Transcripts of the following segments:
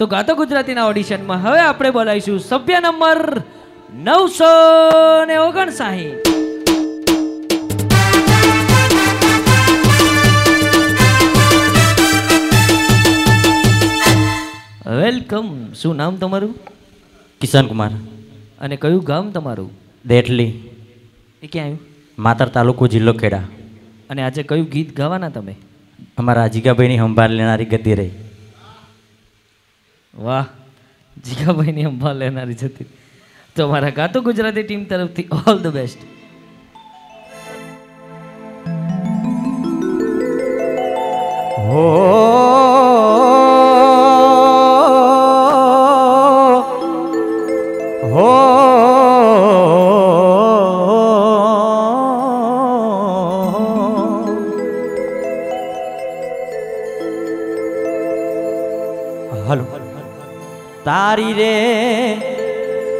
તો ગાતો ગુજરાતીના ઓડિશનમાં હવે આપણે બોલાવીશું સભ્ય નંબર નવસો ને ઓગણસાહીઠ વેલકમ. શું નામ તમારું? કિશન કુમાર. અને કયું ગામ તમારું? દેઠલી. એ ક્યાં આવ્યું? માતર તાલુકો જિલ્લો ખેડા. અને આજે કયું ગીત ગાવાના તમે? અમારા જીગાભાઈની સંભાળ લેનારી ગતિ રહી. વાહ, જીગાભાઈની અંબા લેનારી જતી. તો મારા ગાતો ગુજરાતી ટીમ તરફથી ઓલ ધ બેસ્ટ હો હો હલો. તારી રે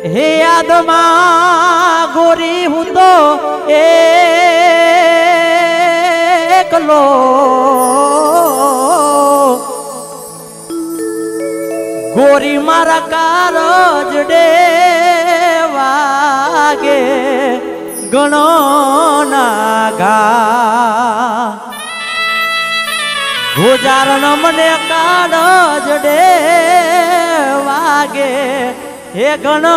હે યાદમાં ગોરી હું તો એકલો ગોરી મારા કારજડે વાગે ગણો નાગા ગુજારણ મને કાળજડે વાગે, હે ગણો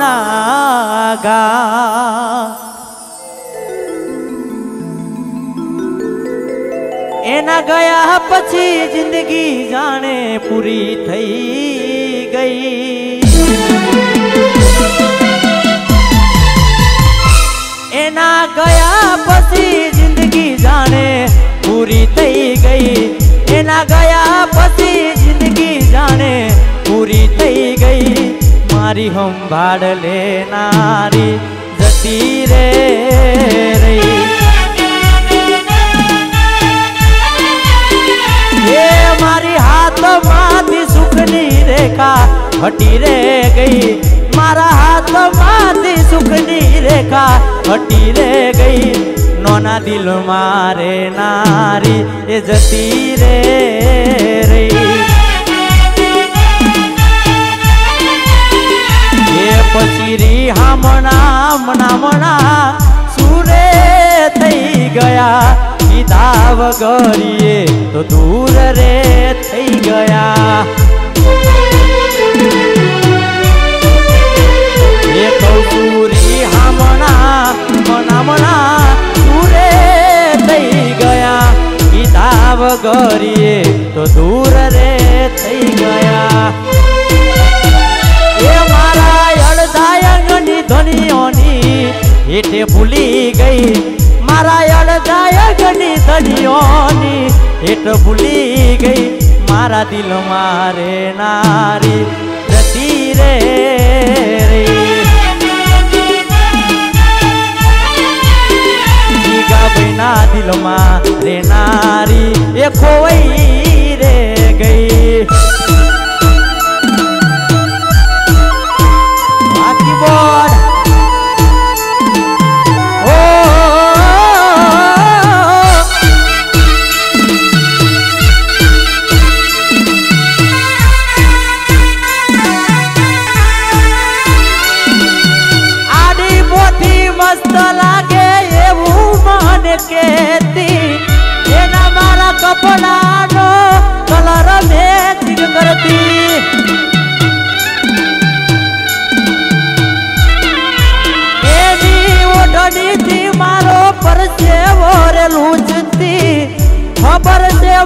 નાગા એના ગયા પછી જિંદગી જાણે પૂરી થઈ ગઈ. એના ગયા પછી જિંદગી જાણે પૂરી થઈ ગઈ, એના ગયા પછી જિંદગી જાણે પૂરી થઈ ગઈ. મારી સંભાળ લેનારી જતી રે રહી. મારી હાથમાંથી સુખની રેખા હટી રે ગઈ. મારા હાથમાંથી સુખની રેખા હટી રે ગઈ. નોના દિલ મારે નારી એ જતી રે રહી. પછી રી હામણા મણા મણા સુરે થઈ ગયા. કીધા વગરીએ તો દૂર રે થઈ ગયા. કીધા વગરીએ તો દૂર રે થઈ ગયા. એ મારા અડધાયંગની ધનીઓની હેઠે ભૂલી ગઈ. મારા અડધાયંગની ધનીઓની હેઠ ભૂલી ગઈ. મારા દિલ મારે નારી જતી રે. ભાઈના દિલમાં રે નારી એ ખોવાઈ રે ગઈ.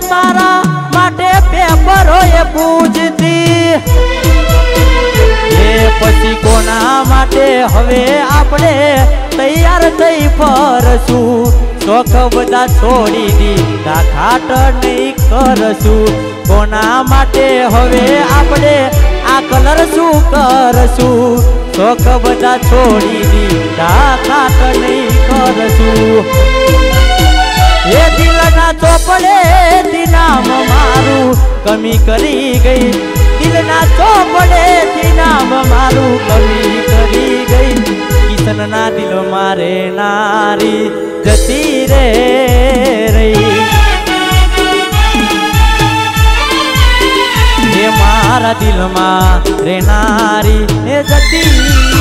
ખબર માટે પેપરો એ પૂજતી. એ પછી કોના માટે? હવે આપણે તૈયાર થઈ ફરશું. શોખ બધા છોડી દીધા, ખાટ નહીં કરશું. કોના માટે? હવે આપણે આ કલર શું કરશું? શોખ બધા છોડી દીધા, ખાટ નહીં કરશું. એ દિલના ચોપડે નામ મારું કમી કરી ગઈ. દિલના ચોપડે નામ મારું કમી કરી ગઈ. કિશનના દિલ મારે નારી જતી રે રહી. મારા દિલમાં રેનારી એ જતી